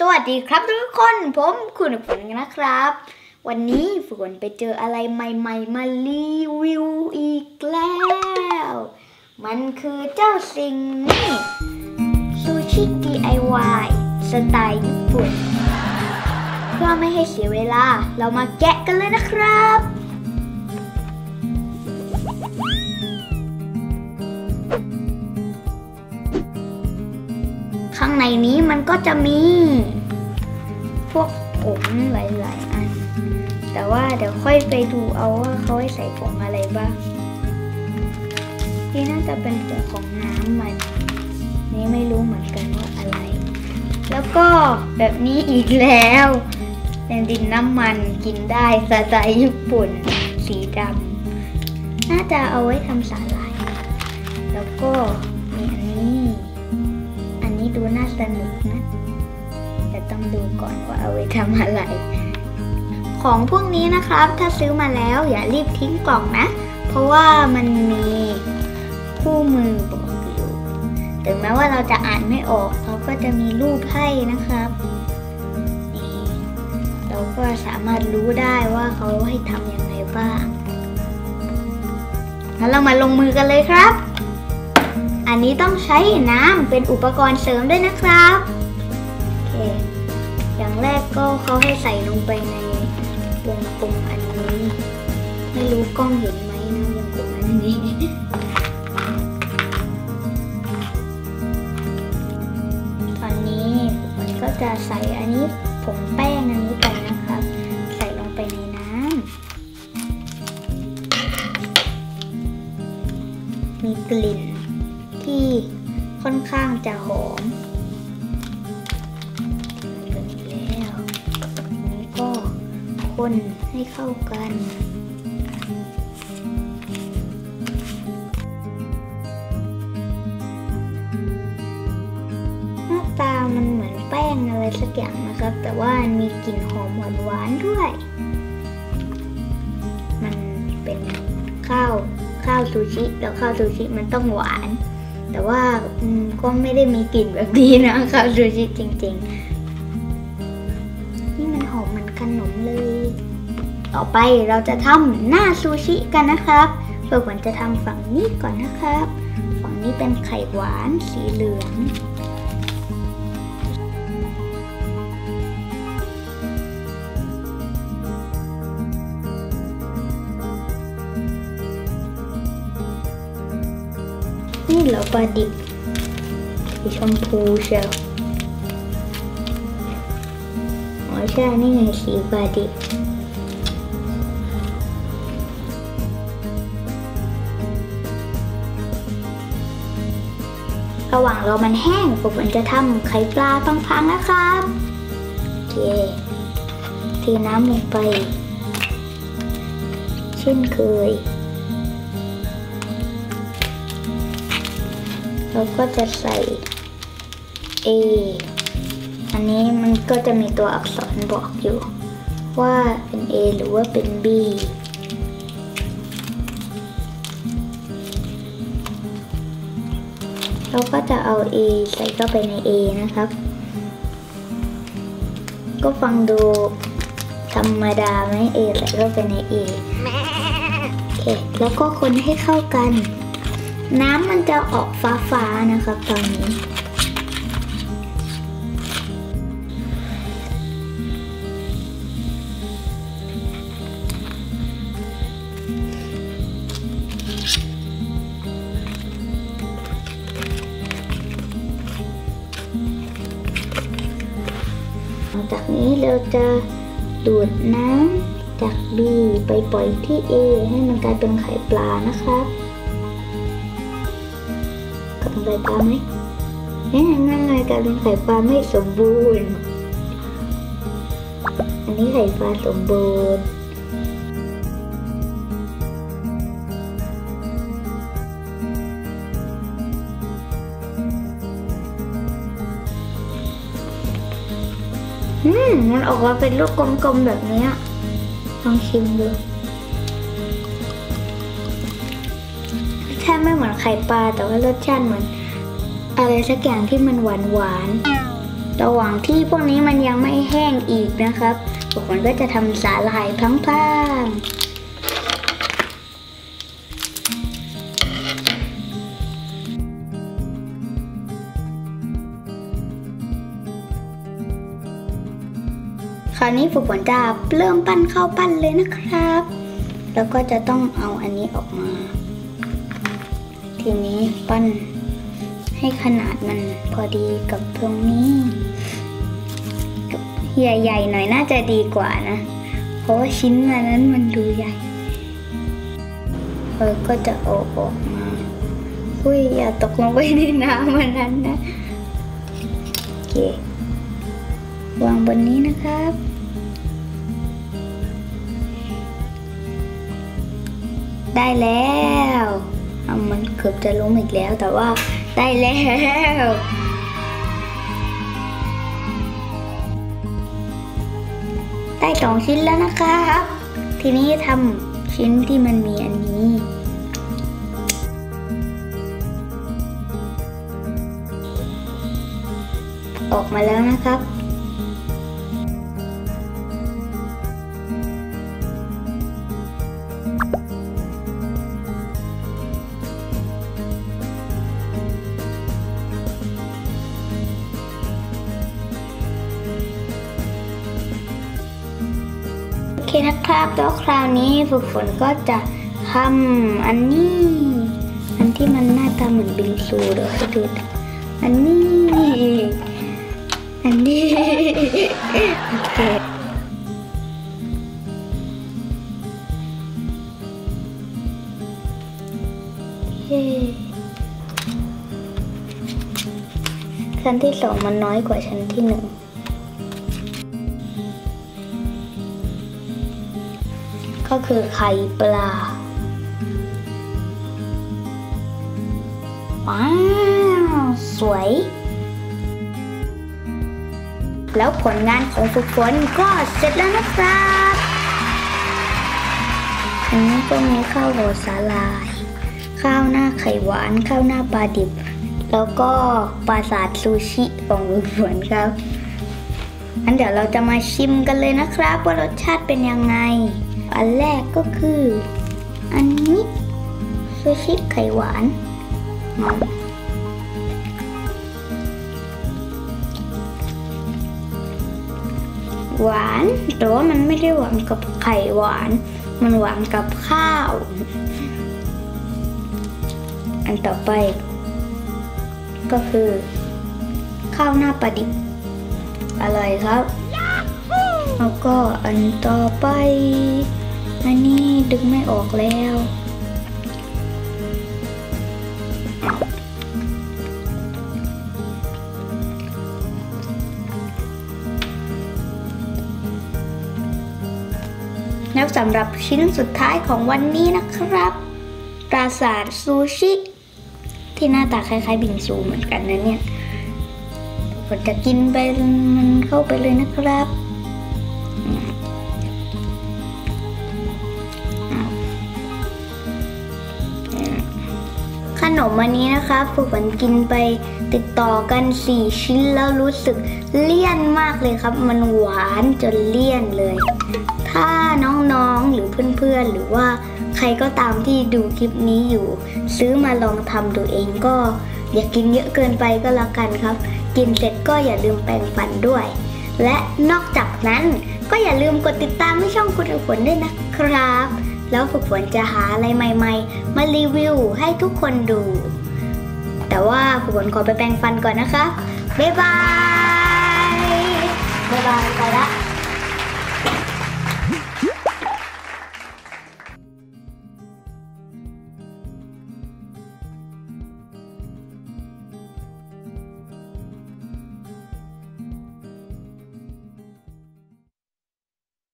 สวัสดีครับทุกคนผมคุณฝนนะครับ วันนี้ฝนไปเจออะไรใหม่ๆ มารีวิวอีกแล้ว มันคือเจ้าสิ่งนี้ซูชิ DIY สไตล์ญี่ปุ่น เพื่อไม่ให้เสียเวลาเรามาแกะกันเลยนะครับ ข้างในนี้มันก็จะมี พวกผงหลายๆอัน แต่ว่าเดี๋ยวค่อยไปดูเอาว่าเขาให้ใส่ผงอะไรบ้างที่น่าจะเป็นผงของน้ำมัน นี่ไม่รู้เหมือนกันว่าอะไร แล้วก็แบบนี้อีกแล้ว เป็นดินน้ำมันกินได้สไตล์ญี่ปุ่น สีดำน่าจะเอาไว้ทำสาหร่าย แล้วก็ ดูน่าสนุกนะ แต่ต้องดูก่อนว่าเอาไว้ทำอะไร ของพวกนี้นะครับ ถ้าซื้อมาแล้วอย่ารีบทิ้งกล่องนะ เพราะว่ามันมีคู่มือบอกอยู่ถึงแม้ว่าเราจะอ่านไม่ออกเขาก็จะมีรูปให้นะครับนี่เราก็สามารถรู้ได้ว่าเขาให้ทำยังไงบ้างงั้นเรามาลงมือกันเลยครับ อันนี้ต้องใช้น้ำเป็นอุปกรณ์เสริมด้วยนะครับโอเคอย่างแรกก็เขาให้ใส่ลงไปในวงกลมอันนี้ ไม่รู้กล้องเห็นไหมนะวงกลมอันนี้ตอนนี้มันก็จะใส่อันนี้ผงแป้งอันนี้ไปนะครับ ใส่ลงไปในน้ำมีกลิ่น ที่ค่อนข้างจะหอมแล้วนี้ก็คนให้เข้ากันหน้าตามันเหมือนแป้งอะไรสักอย่างนะครับ แต่ว่ามีกลิ่นหอมหวานๆด้วย มันเป็นข้าวข้าวซูชิ แล้วข้าวซูชิมันต้องหวาน แต่ว่าก็ไม่ได้มีกลิ่นแบบนี้นะครับซูชิจริง ๆ นี่มันหอมเหมือนขนมเลย ต่อไปเราจะทำหน้าซูชิกันนะครับเพื่อผมจะทำฝั่งนี้ก่อนนะครับ ฝั่งนี้เป็นไข่หวานสีเหลือง นี่เหรอปลาดิบสีชมพูเชียวอ๋อใช่นี่ไงสีปลาดิบระหว่างรอมันแห้งผมจะทำไข่ปลาพังๆนะครับโอเคเทน้ำลงไป เช่นเคย เราก็จะใส่ A อันนี้มันก็จะมีตัวอักษรบอกอยู่ ว่าเป็น A หรือว่าเป็น B เราก็จะเอา A ใส่เข้าไปใน A นะครับ ก็ฟังดูธรรมดาไหม A ใส่เข้าไปใน A โอเคแล้วก็คนให้เข้ากัน น้ำมันจะออกฟ้าๆนะครับตอนนี้หลังจากนี้เราจะดูดน้ำจาก B ไปปล่อยที่ A ให้มันกลายเป็นไข่ปลานะครับ กลายเป็นไข่ปลาไหมเอ๊ะนั่นไงกลายเป็นไข่ปลาไม่สมบูรณ์ อันนี้ไข่ปลาสมบูรณ์อืมมันออกมาเป็นลูกกลมๆแบบนี้ลองชิมดู ชาติไม่เหมือนไข่ปลาแต่ว่ารสชาติเหมือน อะไรสักอย่างที่มันหวานหวานระหว่างที่พวกนี้มันยังไม่แห้งอีกนะครับทุกคนก็จะทำสาหร่ายพลางๆคราวนี้ฝึกฝนจะเริ่มปั้นเข้าปั้นเลยนะครับ แล้วก็จะต้องเอาอันนี้ออกมา ทีนี้ปั้นให้ขนาดมันพอดีกับตรงนี้ใหญ่ๆหน่อยน่าจะดีกว่านะ เพราะว่าชิ้นอันนั้นมันดูใหญ่เออก็จะเอาออกมาอุ้ยอย่าตกลงไปในน้ำมันนั้นนะโอเควางบนนี้นะครับได้แล้ว เอามันเกือบจะล้มอีกแล้ว แต่ว่าได้แล้วได้สองชิ้นแล้วนะครับ ทีนี้ทำชิ้นที่มันมีอันนี้ ออกมาแล้วนะครับ นะครับแล้วคราวนี้ฝึกฝนก็จะทำอันนี้ อันที่มันหน้าตาเหมือนบิงซูเดี๋ยวให้ดูอันนี้ อันนี้โอเคชั้นที่สองมันน้อยกว่าชั้นที่หนึ่ง ก็คือไข่ปลา ว้าว สวย แล้วผลงานของฝึกฝนก็เสร็จแล้วนะครับอันนี้ก็มีข้าวโหสาลาย ข้าวหน้าไข่หวาน ข้าวหน้าปลาดิบ แล้วก็ปลาสาดซูชิของฝึกฝนครับงั้นเดี๋ยวเราจะมาชิมกันเลยนะครับว่ารสชาติเป็นยังไง อันแรกก็คือ อันนี้ซูชิไข่หวาน หวานแต่ว่ามันไม่ได้หวานกับไข่หวาน มันหวานกับข้าว อันต่อไป ก็คือ ข้าวหน้าปลาดิบอร่อยครับ แล้วก็อันต่อไป ไม่ออกแล้ว แล้วสำหรับชิ้นสุดท้ายของวันนี้นะครับ ปราสาทซูชิ ที่หน้าตาคล้ายๆ บิงซูเหมือนกันนะเนี่ยผมจะกินไปมันเข้าไปเลยนะครับ มวันนี้นะคะฝึกฝนกินไปติดต่อกัน 4 ชิ้นแล้วรู้สึกเลี่ยนมากเลยครับ มันหวานจนเลี่ยนเลย ถ้าน้องๆหรือเพื่อนๆ หรือว่าใครก็ตามที่ดูคลิปนี้อยู่ ซื้อมาลองทำดูเองก็ อย่ากินเยอะเกินไปก็แล้วกันครับ กินเสร็จก็อย่าลืมแปรงฟันด้วย และนอกจากนั้นก็อย่าลืมกดติดตามให้ช่องคุณฝนด้วยนะครับ แล้วฝึกฝนจะหาอะไรใหม่ ๆ มารีวิวให้ทุกคนดู แต่ว่าฝึกฝนขอไปแปรงฟันก่อนนะคะ บ๊ายบาย บ๊ายบายไปละ